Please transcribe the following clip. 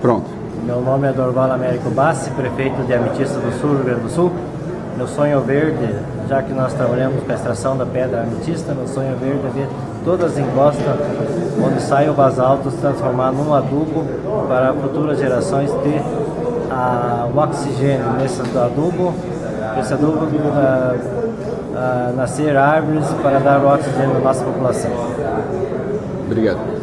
Pronto. Meu nome é Dorval Américo Bassi, prefeito de Ametista do Sul, Rio Grande do Sul. Meu sonho é verde, já que nós trabalhamos com a extração da pedra ametista, meu sonho é verde é ver todas as encostas onde sai o basalto se transformar num adubo para futuras gerações ter a, o oxigênio nesse adubo, esse adubo a, a, nascer árvores para dar o oxigênio à nossa população. Obrigado.